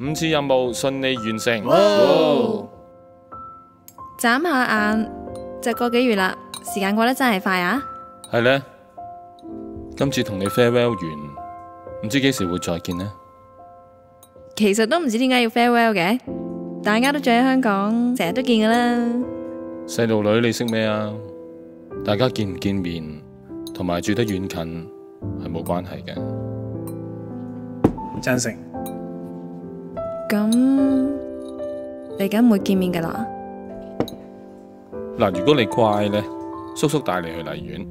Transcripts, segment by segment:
五次任務順利完成。哇眨下眼就個幾月啦，時間過得真係快啊！係呢，今次同你 farewell 完，唔知幾時會再見呢？其實都唔知點解要 farewell 嘅，大家都住喺香港，成日都見噶啦。細路女你識咩啊？大家見唔見面，同埋住得遠近係冇關係嘅。贊成。咁嚟緊唔會見面噶啦。嗱，如果你乖呢，叔叔帶你去荔園。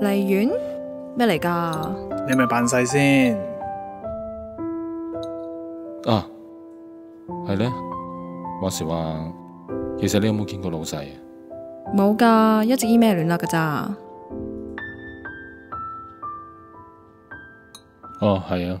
荔園咩嚟噶？你咪扮細先。啊，係呢？話時話，其實你有冇見過老細啊？冇噶，一直 email 聯絡噶咋。哦，係啊。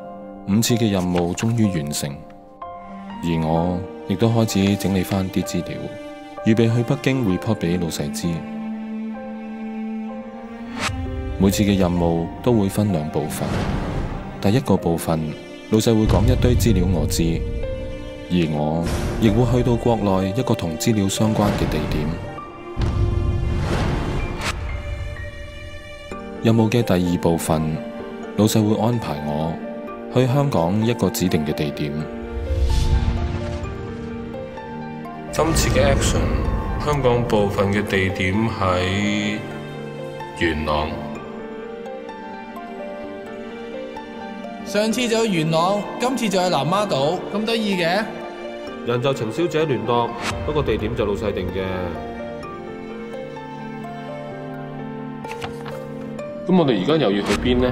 五次嘅任務終於完成，而我亦都開始整理翻啲資料，預備去北京 report 俾老細知。每次嘅任務都會分兩部分，第一個部分老細會講一堆資料我知。而我亦會去到國內一個同資料相關嘅地點。任務嘅第二部分，老細會安排我去香港一個指定嘅地點。今次嘅 action，香港部分嘅地點喺元朗。上次就去元朗，今次就去南丫島，咁得意嘅。人就程小姐聯絡，不過地點就老細定嘅。咁我哋而家又要去邊呢？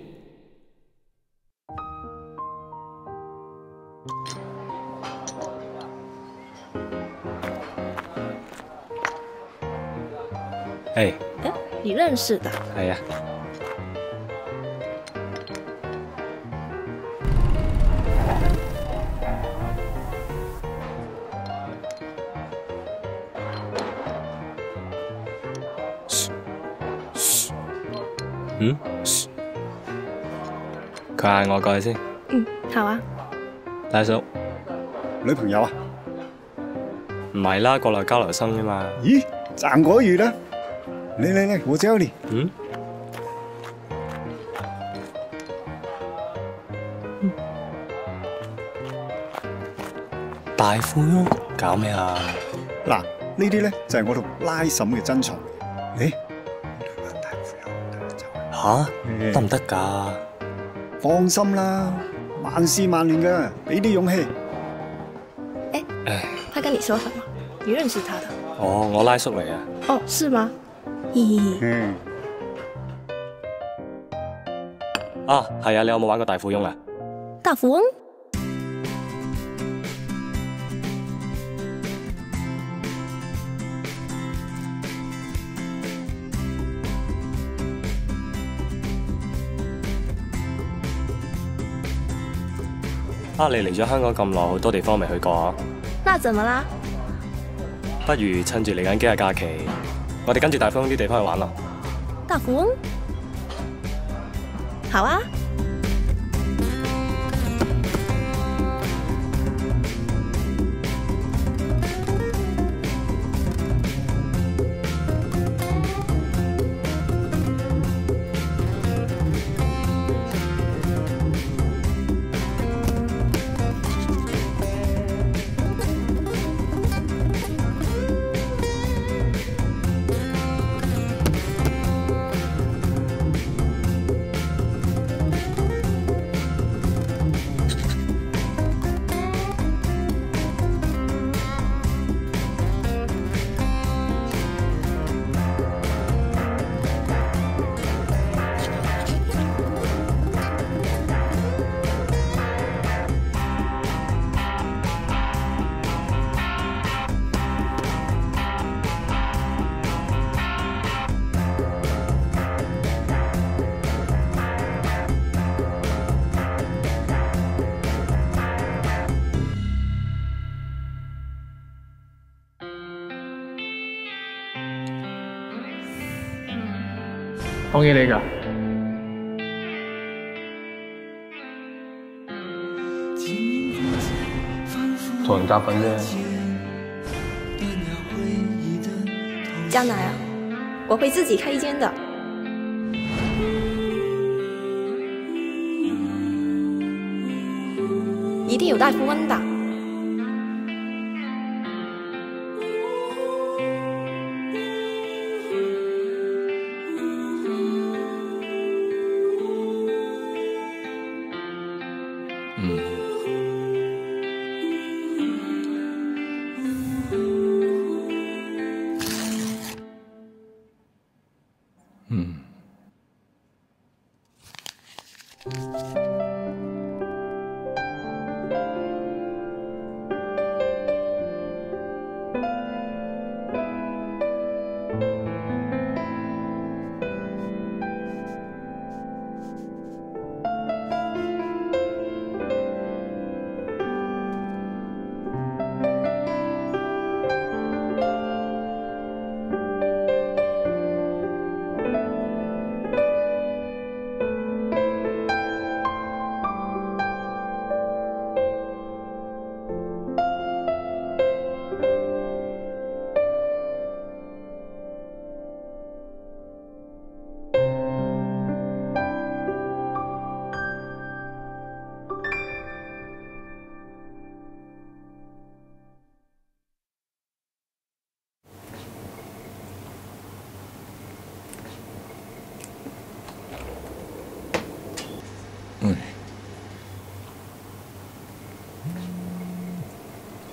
你認識的？係啊。嗯？佢嗌我過去先。嗯，好啊。大叔，女朋友啊？唔係啦，國內交流生啫嘛。咦，賺嗰月啦！嚟嚟嚟，我教你。嗯？大富翁搞咩啊？嗱，呢啲咧就係我同拉嬸嘅珍藏嚟。誒，大富翁吓？得唔得噶？放心啦，萬事萬亂噶，俾啲勇氣。誒，他跟你說什麼？你認識他的？哦，我拉叔嚟啊。哦，是嗎？咦？嗯。啊，係啊，你有冇玩過大富翁啊？大富翁？啊，你嚟咗香港咁耐，好多地方未去過啊？那怎麼啦？不如趁住嚟緊幾日假期，我哋跟住大富翁啲地方去玩啦。大富翁？好啊。講嘢你㗎？同人夾份啫。江南啊，我會自己開一間的。一定有大富翁的。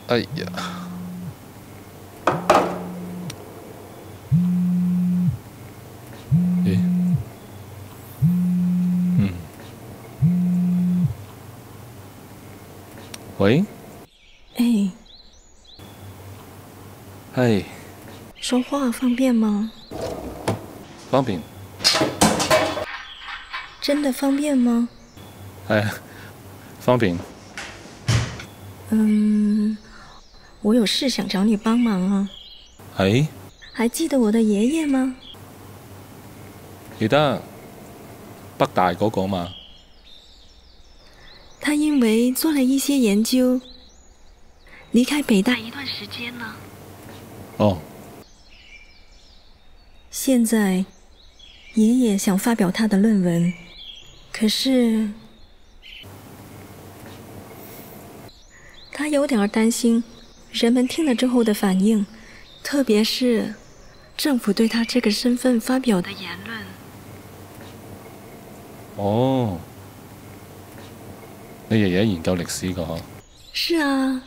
哎呀，咦，嗯，喂，哎，嗨，说话方便吗？方便，真的方便嗎？係啊，方便，嗯，我有事想找你帮忙啊。哎，还记得我的爷爷吗？記得北大嗰個嘛，他因为做了一些研究，离开北大一段时间了。哦，现在爷爷想发表他的论文，可是他有点担心人们听了之后的反应，特别是政府对他这个身份发表的言论。哦，你爺爺研究歷史個嗬，是啊，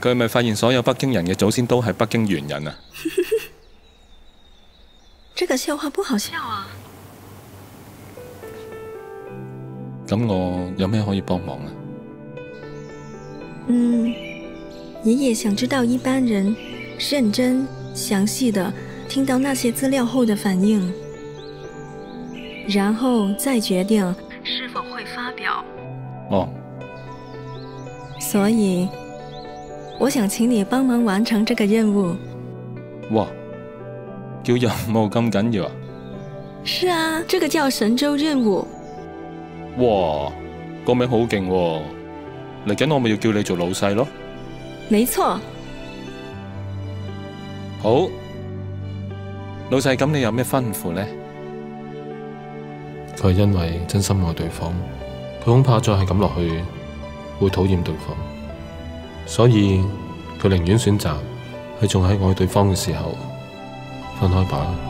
佢係咪發現所有北京人嘅祖先都係北京猿人啊？這個笑話不好笑啊。咁我有咩可以幫忙啊？嗯，爷爷想知道一般人认真详细的听到那些资料后的反应，然后再决定是否会发表。哦，所以，我想请你帮忙完成这个任务。哇，叫任務咁緊要啊？是啊，这个叫神州任务。哇，個名好勁喎！嚟緊我咪要叫你做老細咯。沒錯。好，老細，咁你有咩吩咐呢？佢係因為真心愛對方，佢恐怕再係咁落去會討厭對方，所以佢寧願選擇喺仲喺愛對方嘅時候分開吧。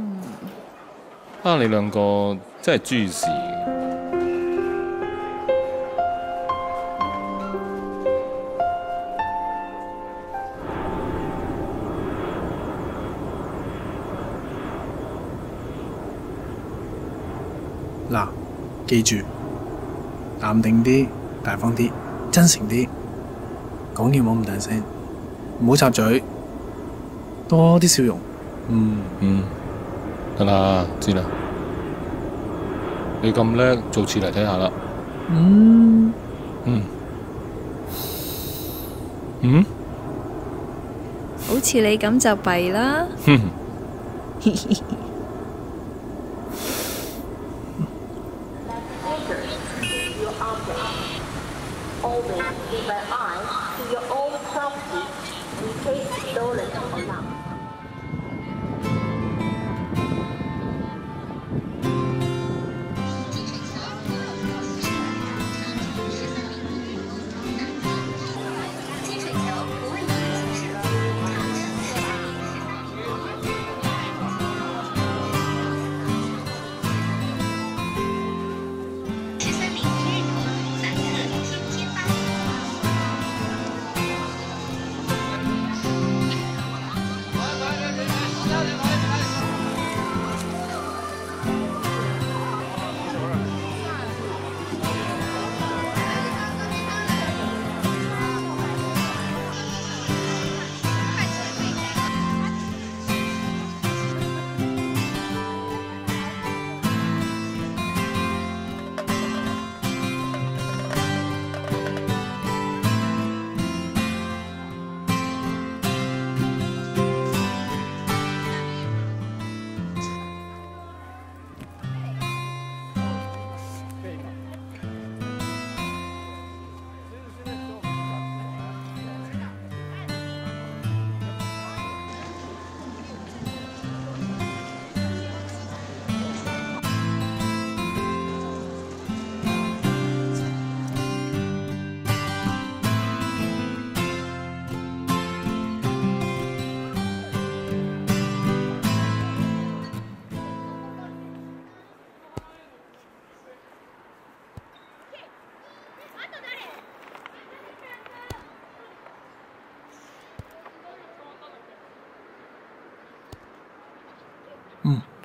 啊！你兩個真係諸事。嗱，記住，淡定啲，大方啲，真誠啲，講嘢冇咁大聲，唔好插嘴，多啲笑容。嗯，嗯，得啦，知啦。你咁叻，做次嚟睇下啦。嗯，嗯。嗯？好似你咁就弊啦。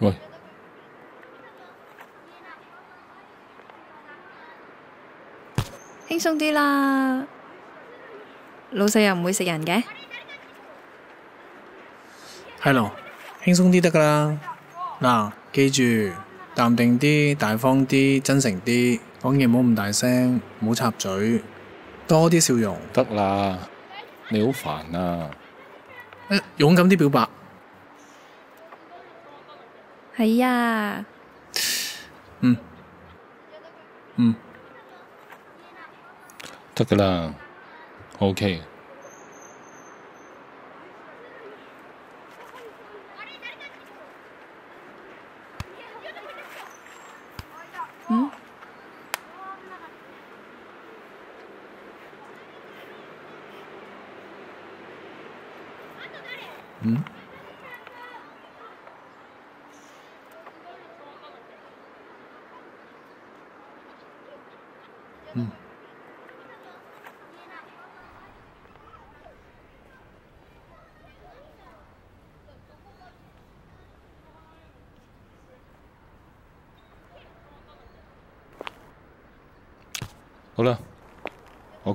喂，輕鬆啲啦，老細又唔會食人嘅。係咯，輕鬆啲得噶啦。嗱，記住，淡定啲，大方啲，真誠啲，講嘢唔好咁大聲，唔好插嘴，多啲笑容。得啦，你好煩啊！勇敢啲表白。系呀，嗯，嗯，得噶啦，OK。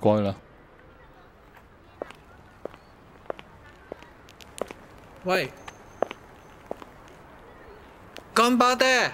過去啦。喂，干巴爹，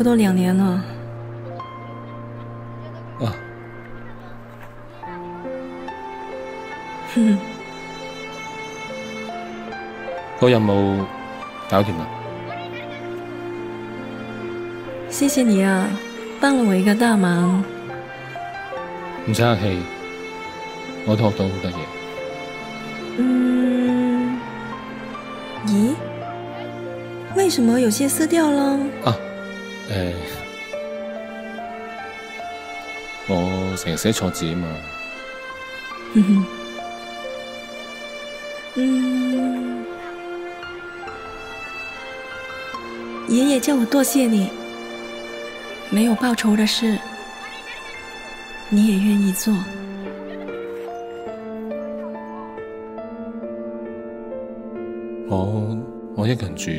不多两年了。啊，哼，個任務搞掂啦。谢谢你啊，幫了我一個大忙。唔使客氣，我都學到好多嘢。嗯，咦，為什麼有些撕掉了？啊，誒、我成日寫錯字啊嘛。哼哼，嗯，爺爺叫我多謝你，沒有報酬的事，你也願意做。我我一個人住，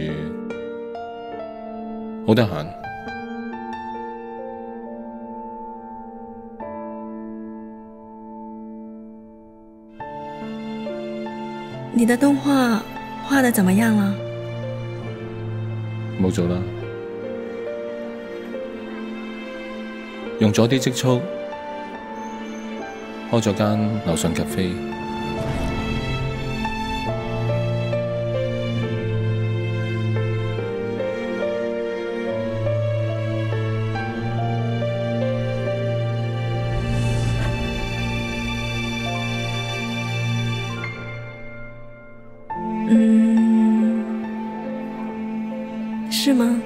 好得閒。你的动画画的怎么样了？冇做啦，用咗啲积蓄，开咗间楼上咖啡。嗯，是吗？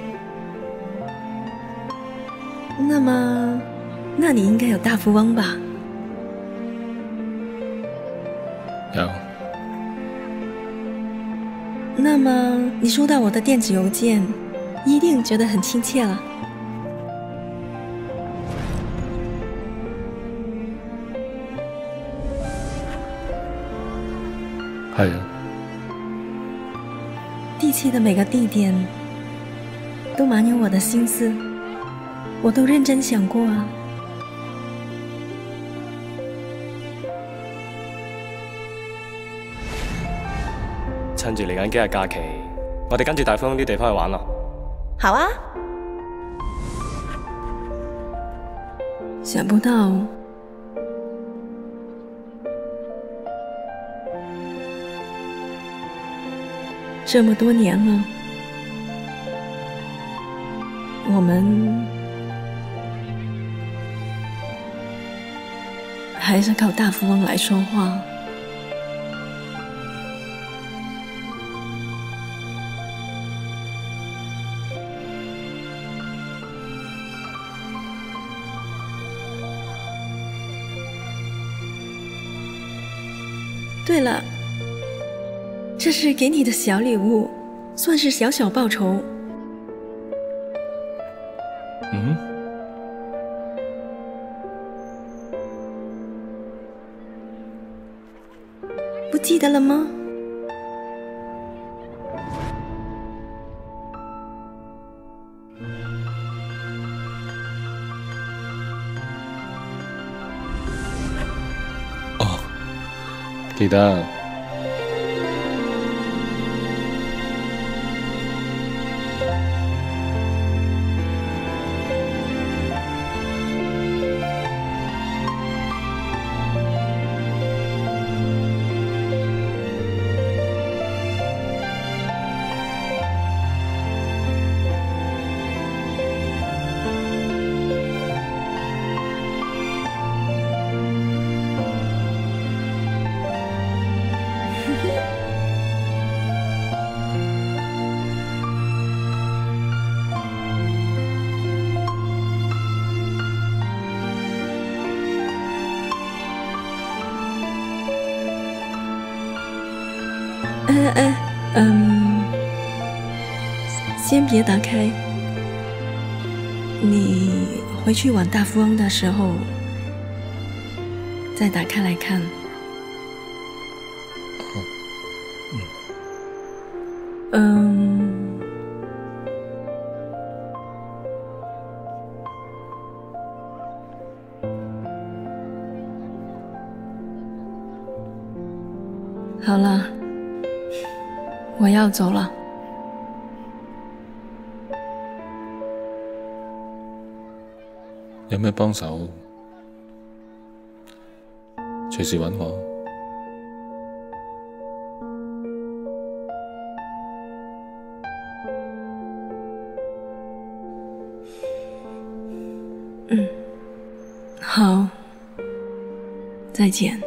那么，那你应该有大富翁吧？有，那么你收到我的电子邮件，一定觉得很亲切了。係啊，地契的每个地点都蛮有我的心思，我都认真想过啊。趁住嚟緊幾日假期，我哋跟住大風啲地方去玩咯。好啊。想不到，这么多年了，我们还是靠大富翁来说话。对了，這是给你的小礼物，算是小小报酬。嗯，不记得了吗？哦，記得。别打开，你回去玩大富翁的时候再打开来看。嗯，好了。我要走了。有咩帮手，随时揾我。嗯，好，再见。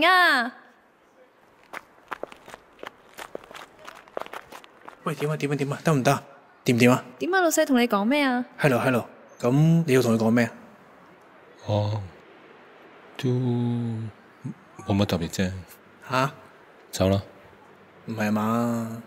啊，喂，點啊點啊點啊，得唔得？掂唔掂啊點啊老細同你講咩啊？？Hello，Hello，咁你要同佢講咩啊？哦，都冇乜特別啫。吓？走啦。唔係嘛？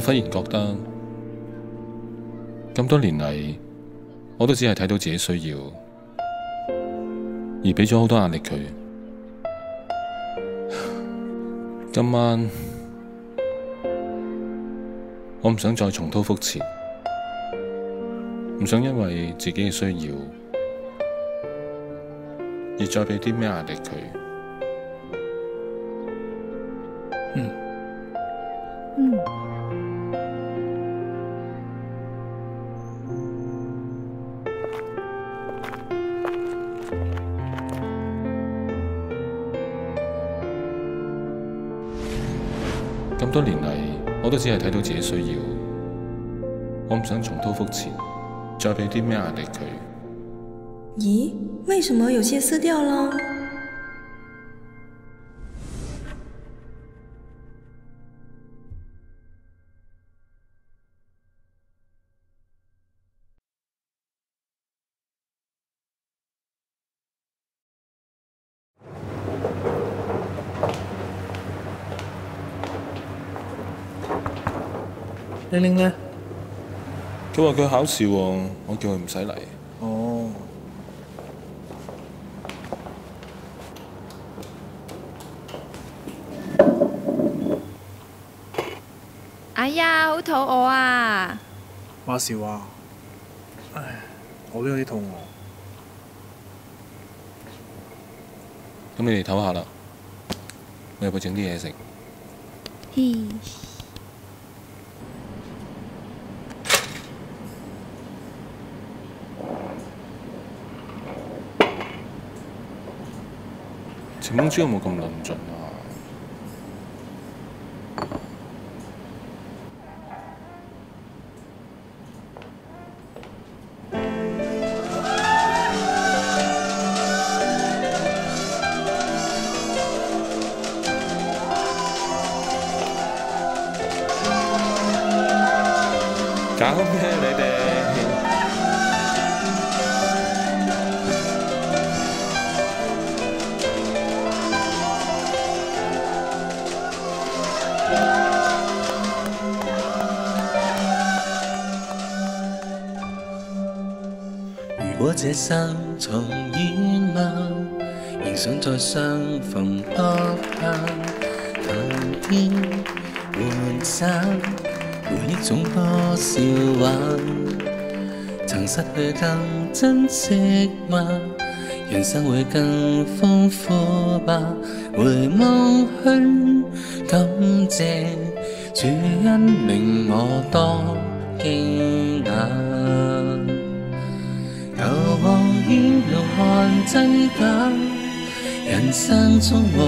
我忽然覺得咁多年嚟，我都只係睇到自己需要，而俾咗好多壓力佢。今晚我唔想再重蹈覆辙，唔想因為自己嘅需要而再俾啲咩壓力佢。只係睇到自己需要，我唔想重蹈覆轍，再俾啲咩壓力佢。咦，為什麼有些撕掉了？玲？佢話佢考試喎，我叫佢唔使嚟。哦。哎呀，好肚餓啊！話時話，唉，我都有啲肚餓。咁你哋唞下啦，我入去整啲嘢食。嘿，情公豬有冇咁論盡啊？這生重演嗎？仍想再相逢多盼，谈天換散，回憶總多笑話。曾失去更珍惜嗎？人生會更豐富吧。回望去，感謝主恩令我多驚訝。看真假，人生充滿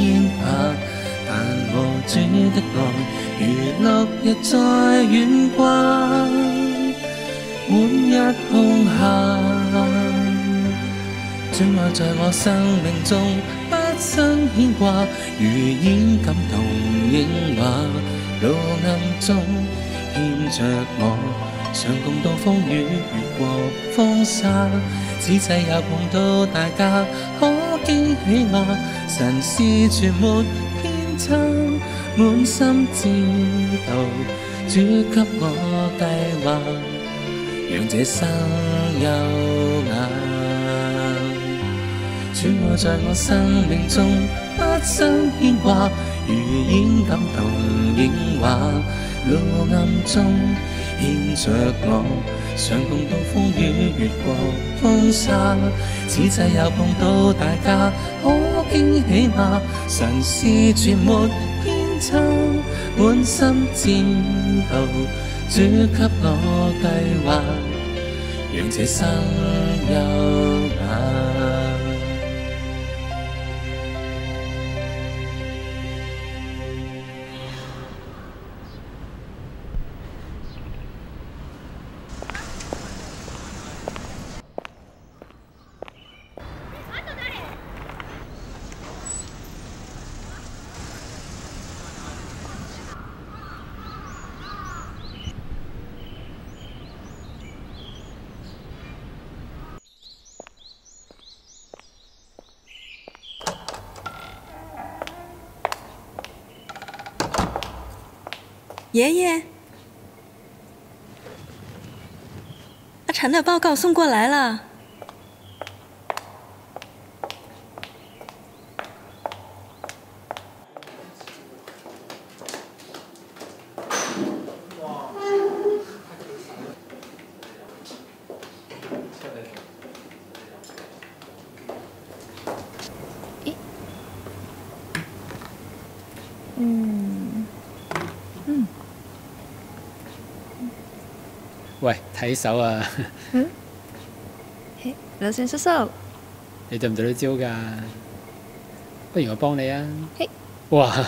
煙霞，但和主的爱如落日在遠掛，滿日紅霞。主愛在我生命中不生牵挂，如煙感動影画，路暗中牵着我，常共度风雨，越过沙，此際也碰到大家，可驚喜嗎？神是絕沒偏差，滿心知道主給我計劃，讓這生優雅。主愛在我生命中不生牽掛，如煙感動影畫，路暗中牽着我，常共度风雨，越过风沙，此际又碰到大家，可惊喜吗？神是絕沒偏差，满心战斗主给我计划，让这生有爷爷，阿晨的报告送过来了。睇手啊！嗯，嘿，劉善叔叔，你对唔对得焦㗎？不如我幫你啊！嘿，哇！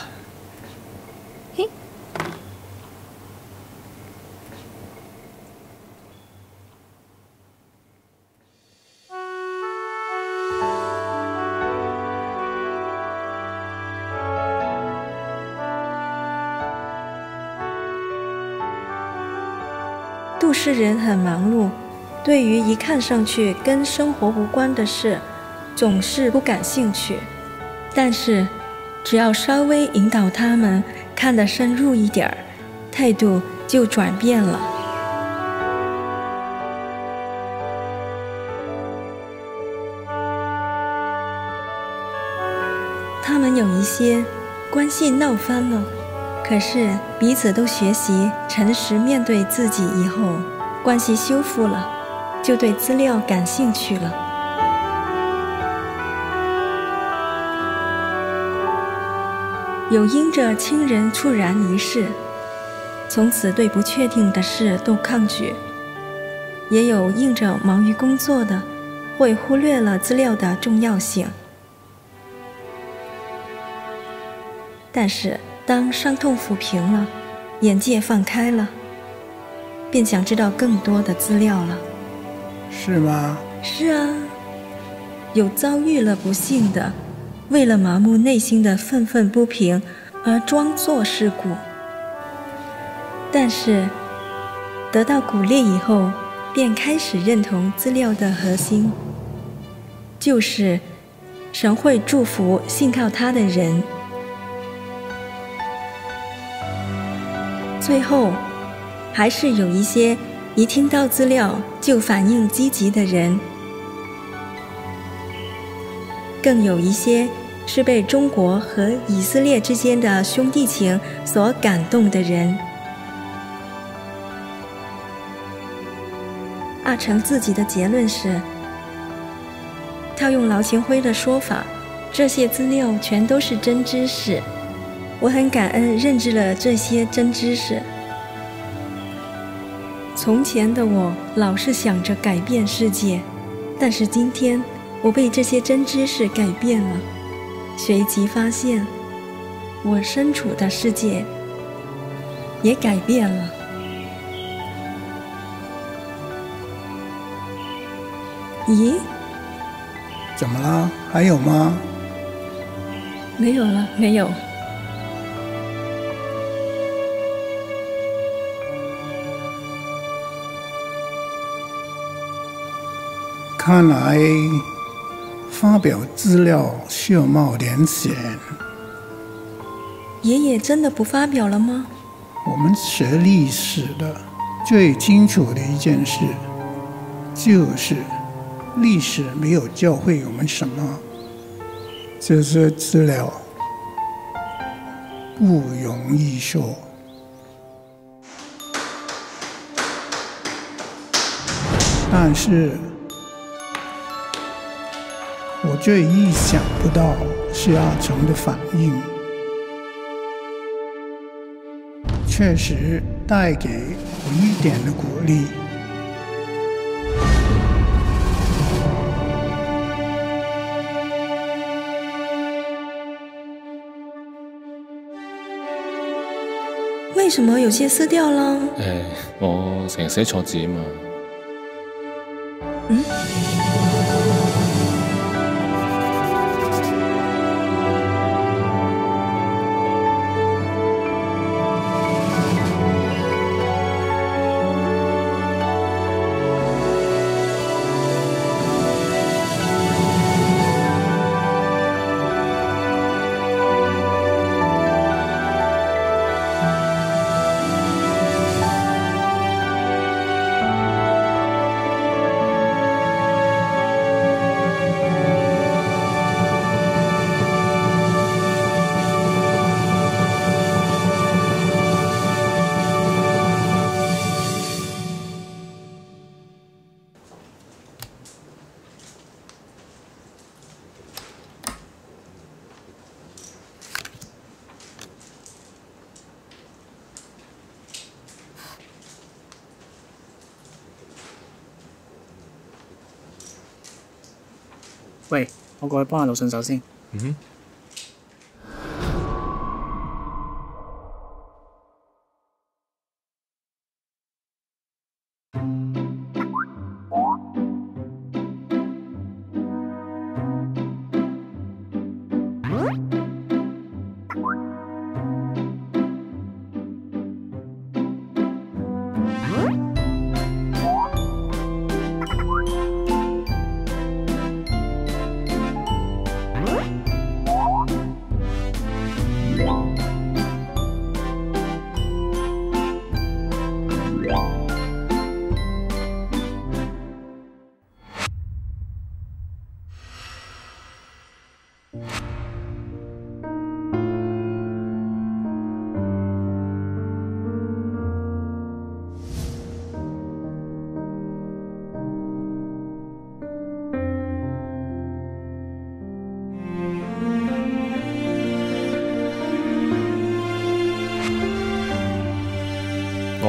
都市人很忙碌，对于一看上去跟生活无关的事，总是不感兴趣。但是，只要稍微引导他们看得深入一点儿，态度就转变了。他们有一些关系闹翻了。可是彼此都学习诚实面对自己以后，关系修复了，就对资料感兴趣了。有因着亲人猝然离世，从此对不确定的事都抗拒；也有因着忙于工作的，会忽略了资料的重要性。但是。当伤痛抚平了，眼界放开了，便想知道更多的资料了。是吗？是啊，有遭遇了不幸的，为了麻木内心的愤愤不平而装作世故，但是得到鼓励以后，便开始认同资料的核心，就是神会祝福信靠他的人。最后，还是有一些一听到资料就反应积极的人，更有一些是被中国和以色列之间的兄弟情所感动的人。阿成自己的结论是：套用劳勤辉的说法，这些资料全都是真知识。我很感恩认知了这些真知识。从前的我老是想着改变世界，但是今天我被这些真知识改变了，随即发现我身处的世界也改变了。咦怎么了？还有吗？没有了，没有。看来发表资料需要冒点险。爷爷真的不发表了吗？我们学历史的最清楚的一件事，就是历史没有教会我们什么。这些资料不容易说。但是，我最意想不到是阿成的反应，确实带给我一点的鼓励。为什麼有些撕掉了？誒，我成日寫錯字啊嘛。嗯。我过去帮下老信手先。嗯哼。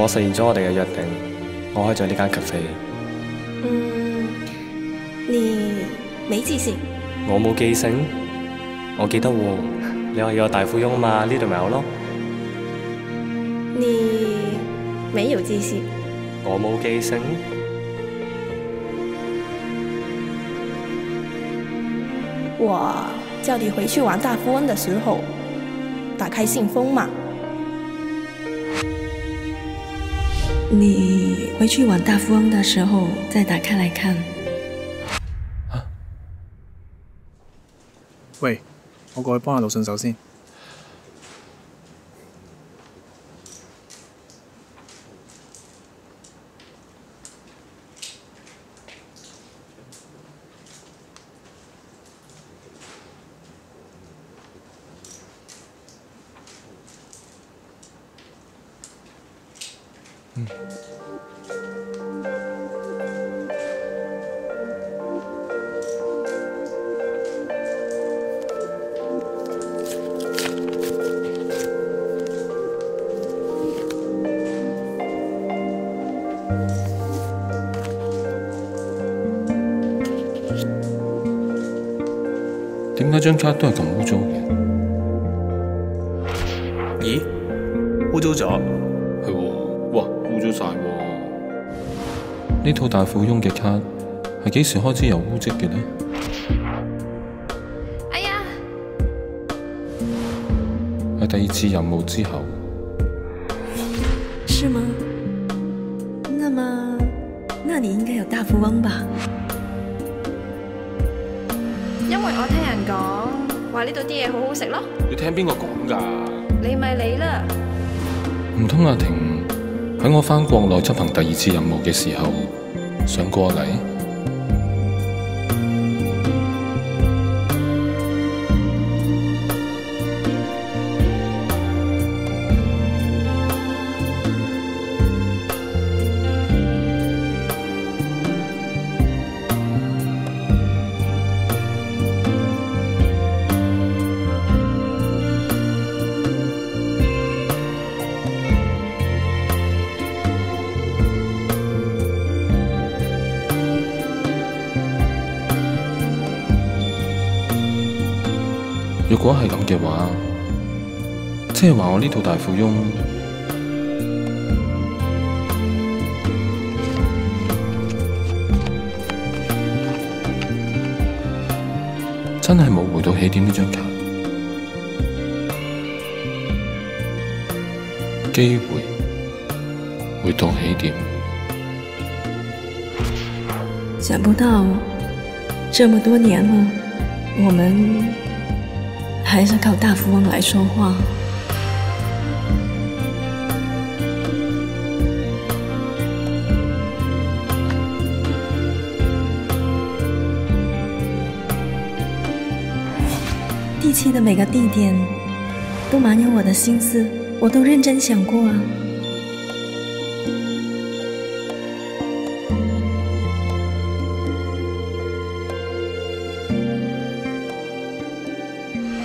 我實現咗我哋嘅約定，我開咗呢間 cafe。嗯，你沒記性。我冇記性，我記得喎。你话要有大富翁嘛？呢度咪有咯。你沒有記性。我冇記性。我叫你回去玩大富翁的時候，打開信封嘛。你回去玩大富翁的时候再打开来看。喂，我过去帮下老顺手先。嗯。點解張卡都係咁污糟嘅？咦？污糟咗？呢套大富翁嘅卡系几时开始有污渍嘅呢？哎呀。喺第二次任务之后是吗那么那你应该有大富翁吧？因为我听人讲话呢度啲嘢好好食咯。你听边个讲噶你咪你啦。唔通阿婷等我返國內執行第二次任务嘅时候想过嚟？如果係咁嘅話，即係話我呢套大富翁真係冇回到起點呢張卡，機會回到起點。想不到這麼多年了，我们还是靠大富翁来说话。地契的每个地点都蠻有我的心思，我都认真想过啊。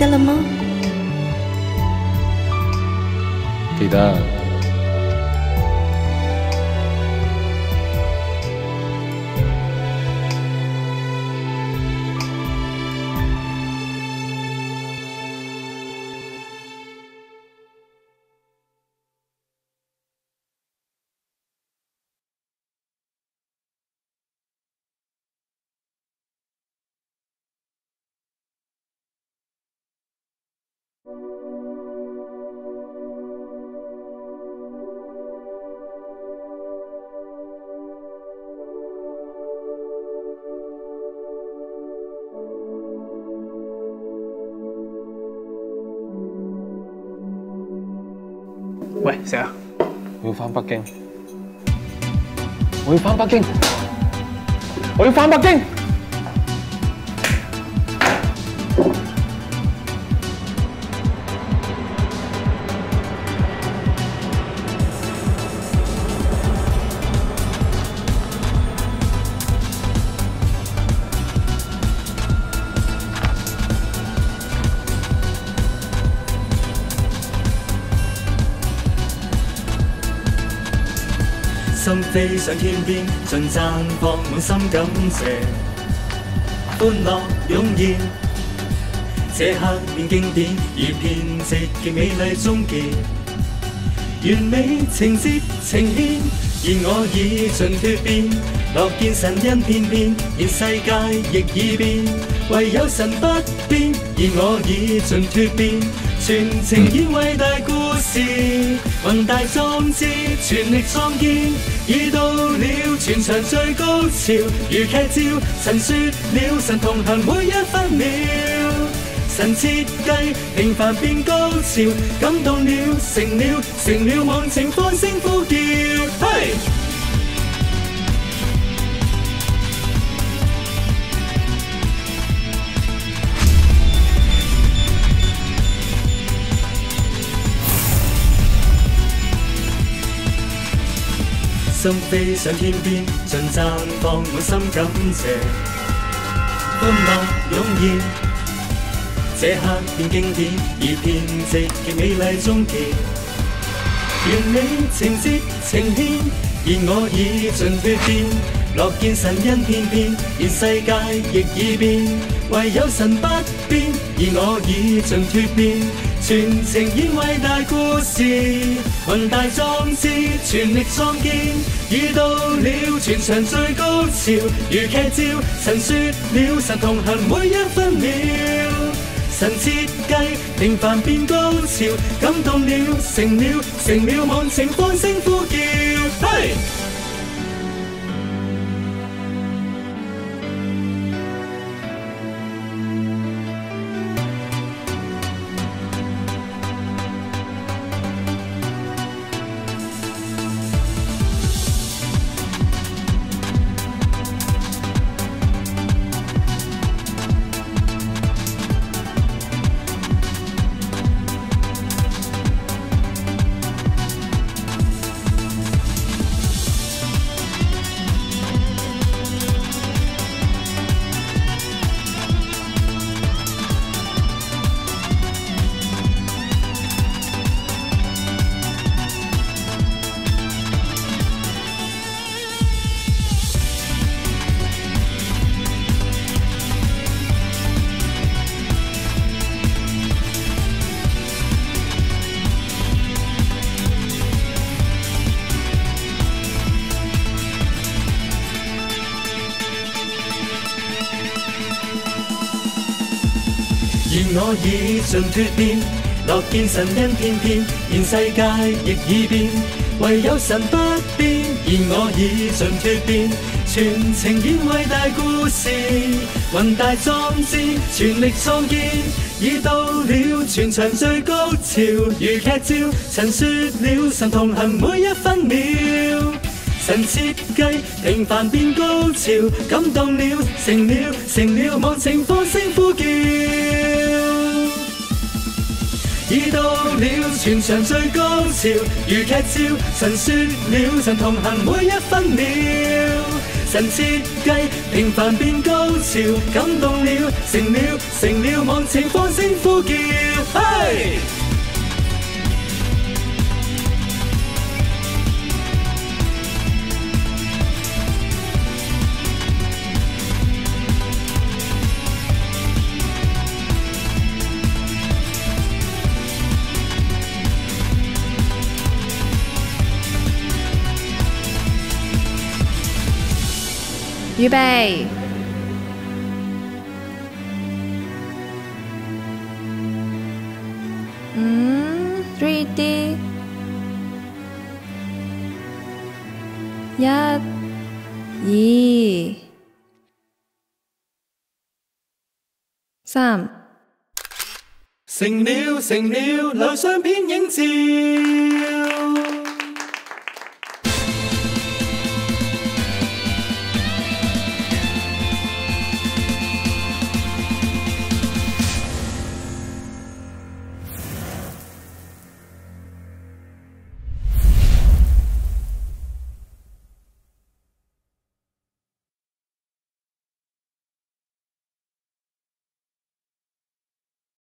得了吗？喂，食啊！我要返北京，我要返北京，我要返北京。上天邊，盡綻放滿心感謝，歡樂湧現，這刻變經典，而編織極美麗終結，完美情節呈現，而我已盡脱變，樂見神恩片片，现世界亦已變，唯有神不變，而我已盡脱變，全情演偉大故事，宏大壯志，全力創建，已到了全場最高潮，如劇照，神說了，神同行每一分秒。神設計平凡變高潮，感動了，成了，成了忘情放聲呼叫。嘿！心飛上天邊，盡綻放滿心感謝，歡樂湧現。這刻變經典，而編織極美麗終結。完美情節呈現，而我已盡脱變，樂見神恩片片，現世界亦已變，唯有神不變，而我已盡脱變，全情演伟大故事，宏大壯志，全力創建，已到了全場最高潮，如劇照，神說了，神同行每一分秒。神設計平凡變高潮，感動了，成了，成了忘情放聲呼叫。嘿！我已盡脱變，樂見神恩片片，現世界亦已變，唯有神不變，而我已盡脱變，全情演伟大故事，宏大壯志，全力創建，已到了全場最高潮，如劇照，曾說了神同行每一分秒。神設計平凡變高潮，感動了，成了，成了忘情放聲呼叫。已到了全场最高潮，如剧照，神说了，神同行每一分秒。神设计平凡变高潮，感动了，成了，成了忘情放声呼叫。嘿！預備，五，three D，一，二，三。成了，成了，留相片影照。